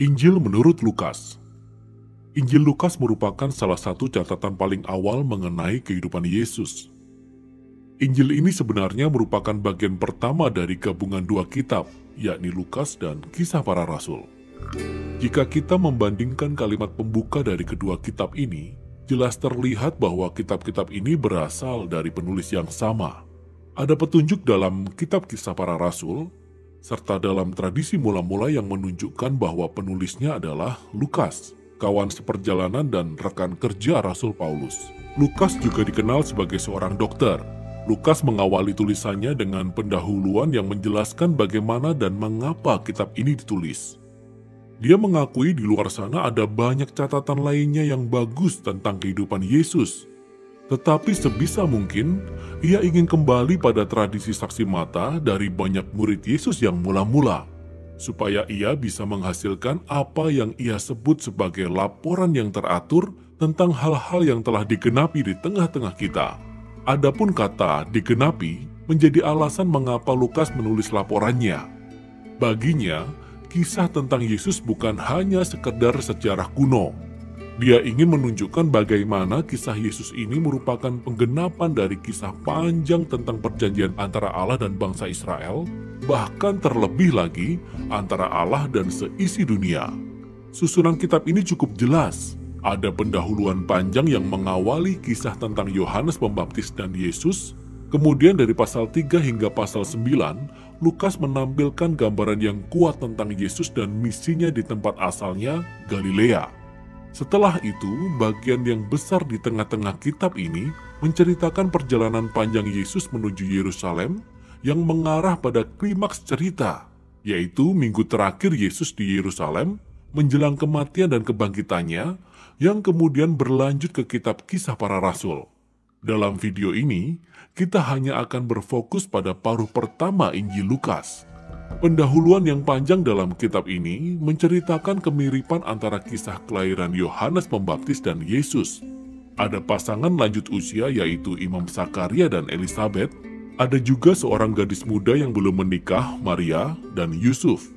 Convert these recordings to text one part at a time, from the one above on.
Injil menurut Lukas Injil Lukas merupakan salah satu catatan paling awal mengenai kehidupan Yesus. Injil ini sebenarnya merupakan bagian pertama dari gabungan dua kitab, yakni Lukas dan Kisah Para Rasul. Jika kita membandingkan kalimat pembuka dari kedua kitab ini, jelas terlihat bahwa kitab-kitab ini berasal dari penulis yang sama. Ada petunjuk dalam kitab Kisah Para Rasul, serta dalam tradisi mula-mula yang menunjukkan bahwa penulisnya adalah Lukas, kawan seperjalanan dan rekan kerja Rasul Paulus. Lukas juga dikenal sebagai seorang dokter. Lukas mengawali tulisannya dengan pendahuluan yang menjelaskan bagaimana dan mengapa kitab ini ditulis. Dia mengakui di luar sana ada banyak catatan lainnya yang bagus tentang kehidupan Yesus, tetapi sebisa mungkin, ia ingin kembali pada tradisi saksi mata dari banyak murid Yesus yang mula-mula, supaya ia bisa menghasilkan apa yang ia sebut sebagai laporan yang teratur tentang hal-hal yang telah digenapi di tengah-tengah kita. Adapun kata "digenapi" menjadi alasan mengapa Lukas menulis laporannya. Baginya, kisah tentang Yesus bukan hanya sekedar sejarah kuno, dia ingin menunjukkan bagaimana kisah Yesus ini merupakan penggenapan dari kisah panjang tentang perjanjian antara Allah dan bangsa Israel, bahkan terlebih lagi antara Allah dan seisi dunia. Susunan kitab ini cukup jelas. Ada pendahuluan panjang yang mengawali kisah tentang Yohanes Pembaptis dan Yesus, kemudian dari pasal 3 hingga pasal 9, Lukas menampilkan gambaran yang kuat tentang Yesus dan misinya di tempat asalnya, Galilea. Setelah itu, bagian yang besar di tengah-tengah kitab ini menceritakan perjalanan panjang Yesus menuju Yerusalem yang mengarah pada klimaks cerita, yaitu minggu terakhir Yesus di Yerusalem menjelang kematian dan kebangkitannya yang kemudian berlanjut ke kitab kisah para rasul. Dalam video ini, kita hanya akan berfokus pada paruh pertama Injil Lukas, Pendahuluan yang panjang dalam kitab ini menceritakan kemiripan antara kisah kelahiran Yohanes Pembaptis dan Yesus. Ada pasangan lanjut usia yaitu Imam Sakaria dan Elizabeth. Ada juga seorang gadis muda yang belum menikah, Maria dan Yusuf.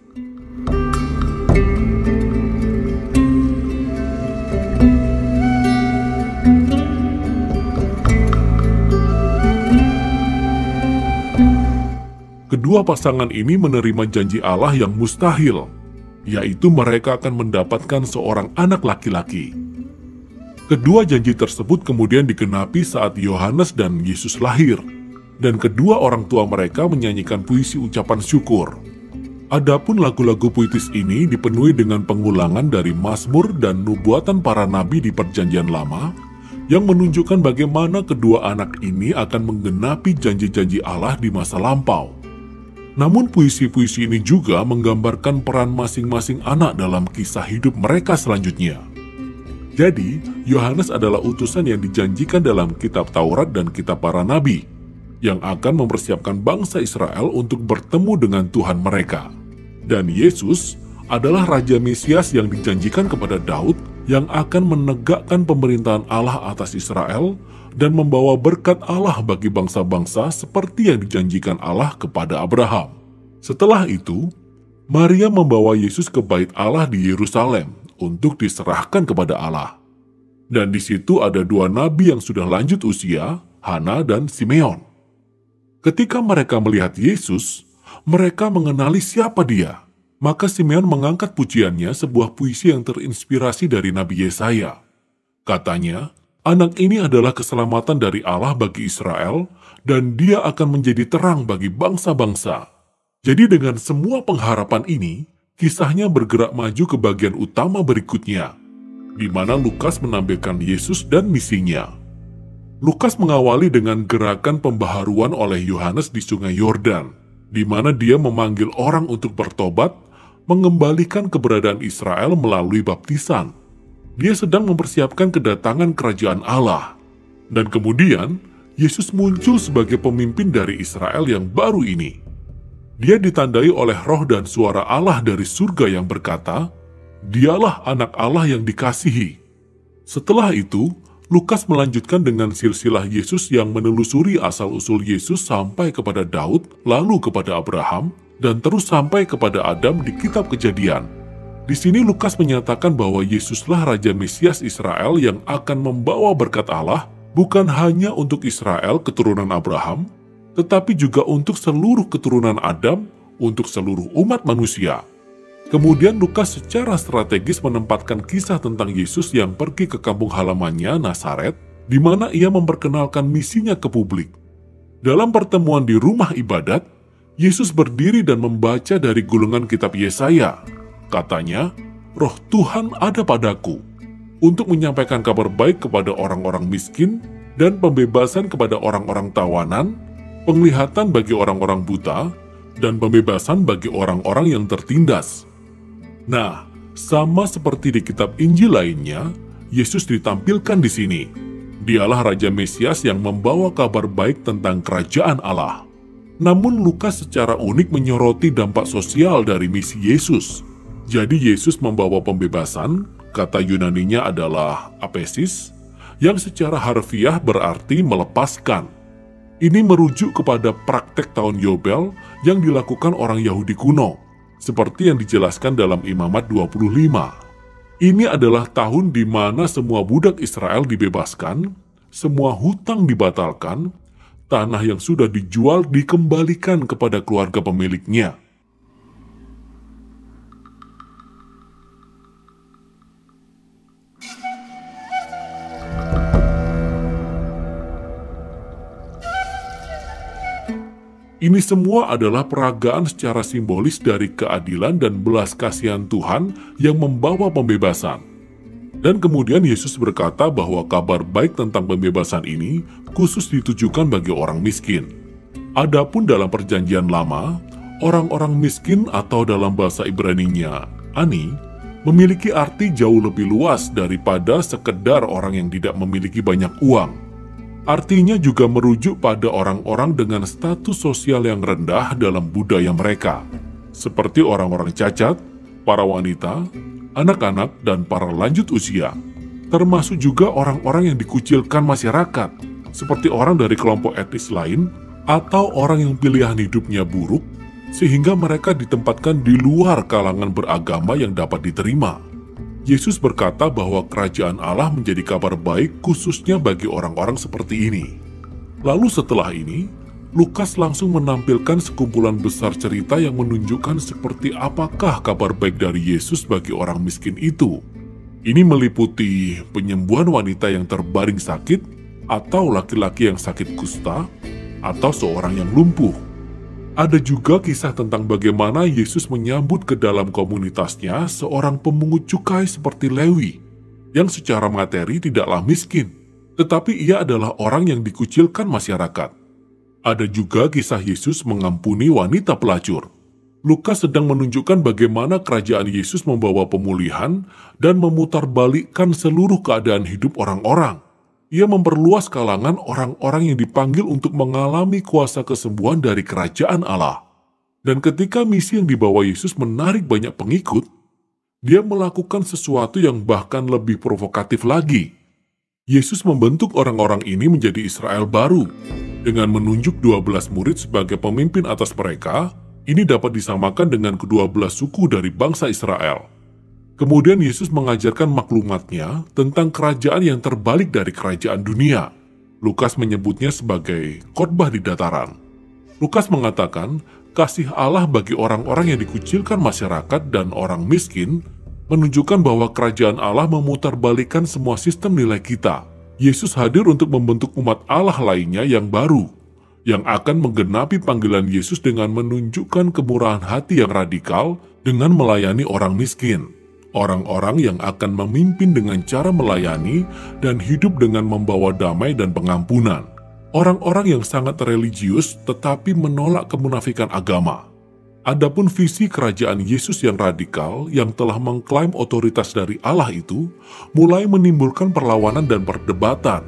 Kedua pasangan ini menerima janji Allah yang mustahil, yaitu mereka akan mendapatkan seorang anak laki-laki. Kedua janji tersebut kemudian digenapi saat Yohanes dan Yesus lahir, dan kedua orang tua mereka menyanyikan puisi ucapan syukur. Adapun lagu-lagu puitis ini dipenuhi dengan pengulangan dari Mazmur dan nubuatan para nabi di Perjanjian Lama yang menunjukkan bagaimana kedua anak ini akan menggenapi janji-janji Allah di masa lampau. Namun puisi-puisi ini juga menggambarkan peran masing-masing anak dalam kisah hidup mereka selanjutnya. Jadi, Yohanes adalah utusan yang dijanjikan dalam kitab Taurat dan kitab para nabi, yang akan mempersiapkan bangsa Israel untuk bertemu dengan Tuhan mereka. Dan Yesus adalah Raja Mesias yang dijanjikan kepada Daud yang akan menegakkan pemerintahan Allah atas Israel dan membawa berkat Allah bagi bangsa-bangsa seperti yang dijanjikan Allah kepada Abraham. Setelah itu, Maria membawa Yesus ke bait Allah di Yerusalem untuk diserahkan kepada Allah. Dan di situ ada dua nabi yang sudah lanjut usia, Hana dan Simeon. Ketika mereka melihat Yesus, mereka mengenali siapa dia. Maka Simeon mengangkat pujiannya sebuah puisi yang terinspirasi dari Nabi Yesaya. Katanya, Anak ini adalah keselamatan dari Allah bagi Israel, dan dia akan menjadi terang bagi bangsa-bangsa. Jadi dengan semua pengharapan ini, kisahnya bergerak maju ke bagian utama berikutnya, di mana Lukas menampilkan Yesus dan misinya. Lukas mengawali dengan gerakan pembaharuan oleh Yohanes di sungai Yordan, di mana dia memanggil orang untuk bertobat, mengembalikan keberadaan Israel melalui baptisan dia sedang mempersiapkan kedatangan kerajaan Allah. Dan kemudian, Yesus muncul sebagai pemimpin dari Israel yang baru ini. Dia ditandai oleh roh dan suara Allah dari surga yang berkata, Dialah anak Allah yang dikasihi. Setelah itu, Lukas melanjutkan dengan silsilah Yesus yang menelusuri asal-usul Yesus sampai kepada Daud, lalu kepada Abraham, dan terus sampai kepada Adam di kitab kejadian. Di sini Lukas menyatakan bahwa Yesuslah Raja Mesias Israel yang akan membawa berkat Allah bukan hanya untuk Israel keturunan Abraham, tetapi juga untuk seluruh keturunan Adam, untuk seluruh umat manusia. Kemudian Lukas secara strategis menempatkan kisah tentang Yesus yang pergi ke kampung halamannya, Nazaret, di mana ia memperkenalkan misinya ke publik. Dalam pertemuan di rumah ibadat, Yesus berdiri dan membaca dari gulungan kitab Yesaya, Katanya, roh Tuhan ada padaku untuk menyampaikan kabar baik kepada orang-orang miskin dan pembebasan kepada orang-orang tawanan, penglihatan bagi orang-orang buta, dan pembebasan bagi orang-orang yang tertindas. Nah, sama seperti di kitab Injil lainnya, Yesus ditampilkan di sini. Dialah Raja Mesias yang membawa kabar baik tentang kerajaan Allah. Namun Lukas secara unik menyoroti dampak sosial dari misi Yesus jadi Yesus membawa pembebasan, kata Yunaninya adalah apesis, yang secara harfiah berarti melepaskan. Ini merujuk kepada praktek tahun Yobel yang dilakukan orang Yahudi kuno, seperti yang dijelaskan dalam Imamat 25. Ini adalah tahun di mana semua budak Israel dibebaskan, semua hutang dibatalkan, tanah yang sudah dijual dikembalikan kepada keluarga pemiliknya Ini semua adalah peragaan secara simbolis dari keadilan dan belas kasihan Tuhan yang membawa pembebasan. Dan kemudian Yesus berkata bahwa kabar baik tentang pembebasan ini khusus ditujukan bagi orang miskin. Adapun dalam perjanjian lama, orang-orang miskin atau dalam bahasa Ibrani-nya, ani, memiliki arti jauh lebih luas daripada sekedar orang yang tidak memiliki banyak uang. Artinya juga merujuk pada orang-orang dengan status sosial yang rendah dalam budaya mereka, seperti orang-orang cacat, para wanita, anak-anak, dan para lanjut usia, termasuk juga orang-orang yang dikucilkan masyarakat, seperti orang dari kelompok etnis lain atau orang yang pilihan hidupnya buruk, sehingga mereka ditempatkan di luar kalangan beragama yang dapat diterima. Yesus berkata bahwa kerajaan Allah menjadi kabar baik khususnya bagi orang-orang seperti ini. Lalu setelah ini, Lukas langsung menampilkan sekumpulan besar cerita yang menunjukkan seperti apakah kabar baik dari Yesus bagi orang miskin itu. Ini meliputi penyembuhan wanita yang terbaring sakit, atau laki-laki yang sakit kusta, atau seorang yang lumpuh ada juga kisah tentang bagaimana Yesus menyambut ke dalam komunitasnya seorang pemungut cukai seperti Lewi, yang secara materi tidaklah miskin, tetapi ia adalah orang yang dikucilkan masyarakat. Ada juga kisah Yesus mengampuni wanita pelacur. Lukas sedang menunjukkan bagaimana kerajaan Yesus membawa pemulihan dan memutarbalikkan seluruh keadaan hidup orang-orang ia memperluas kalangan orang-orang yang dipanggil untuk mengalami kuasa kesembuhan dari kerajaan Allah. Dan ketika misi yang dibawa Yesus menarik banyak pengikut, dia melakukan sesuatu yang bahkan lebih provokatif lagi. Yesus membentuk orang-orang ini menjadi Israel baru. Dengan menunjuk 12 murid sebagai pemimpin atas mereka, ini dapat disamakan dengan kedua belas suku dari bangsa Israel. Kemudian Yesus mengajarkan maklumatnya tentang kerajaan yang terbalik dari kerajaan dunia. Lukas menyebutnya sebagai khotbah di dataran. Lukas mengatakan, kasih Allah bagi orang-orang yang dikucilkan masyarakat dan orang miskin menunjukkan bahwa kerajaan Allah memutarbalikkan semua sistem nilai kita. Yesus hadir untuk membentuk umat Allah lainnya yang baru, yang akan menggenapi panggilan Yesus dengan menunjukkan kemurahan hati yang radikal dengan melayani orang miskin orang-orang yang akan memimpin dengan cara melayani dan hidup dengan membawa damai dan pengampunan. Orang-orang yang sangat religius tetapi menolak kemunafikan agama. Adapun visi kerajaan Yesus yang radikal yang telah mengklaim otoritas dari Allah itu mulai menimbulkan perlawanan dan perdebatan,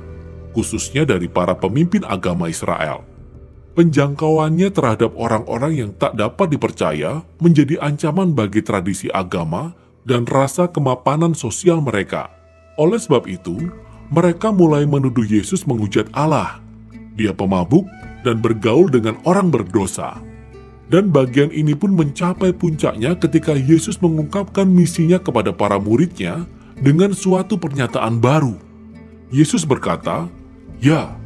khususnya dari para pemimpin agama Israel. Penjangkauannya terhadap orang-orang yang tak dapat dipercaya menjadi ancaman bagi tradisi agama dan rasa kemapanan sosial mereka. Oleh sebab itu, mereka mulai menuduh Yesus menghujat Allah. Dia pemabuk dan bergaul dengan orang berdosa. Dan bagian ini pun mencapai puncaknya ketika Yesus mengungkapkan misinya kepada para muridnya dengan suatu pernyataan baru. Yesus berkata, "Ya,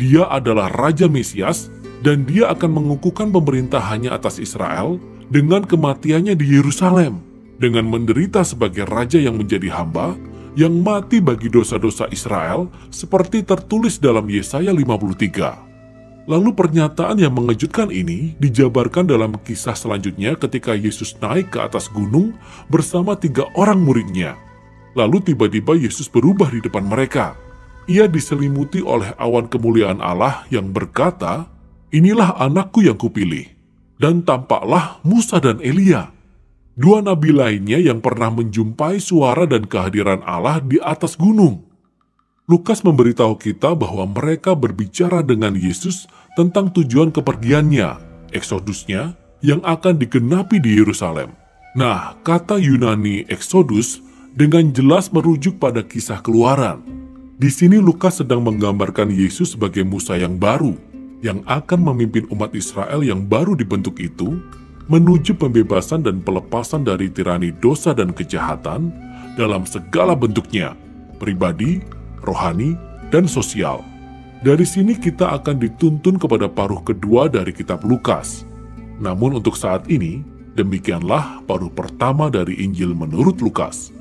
dia adalah Raja Mesias dan dia akan mengukuhkan pemerintahannya atas Israel dengan kematiannya di Yerusalem, dengan menderita sebagai raja yang menjadi hamba, yang mati bagi dosa-dosa Israel, seperti tertulis dalam Yesaya 53. Lalu pernyataan yang mengejutkan ini dijabarkan dalam kisah selanjutnya ketika Yesus naik ke atas gunung bersama tiga orang muridnya. Lalu tiba-tiba Yesus berubah di depan mereka. Ia diselimuti oleh awan kemuliaan Allah yang berkata, Inilah anakku yang kupilih. Dan tampaklah Musa dan Elia. Dua nabi lainnya yang pernah menjumpai suara dan kehadiran Allah di atas gunung. Lukas memberitahu kita bahwa mereka berbicara dengan Yesus tentang tujuan kepergiannya, eksodusnya, yang akan digenapi di Yerusalem. Nah, kata Yunani eksodus dengan jelas merujuk pada kisah keluaran. Di sini Lukas sedang menggambarkan Yesus sebagai Musa yang baru, yang akan memimpin umat Israel yang baru dibentuk itu menuju pembebasan dan pelepasan dari tirani dosa dan kejahatan dalam segala bentuknya, pribadi, rohani, dan sosial. Dari sini kita akan dituntun kepada paruh kedua dari kitab Lukas. Namun untuk saat ini, demikianlah paruh pertama dari Injil menurut Lukas.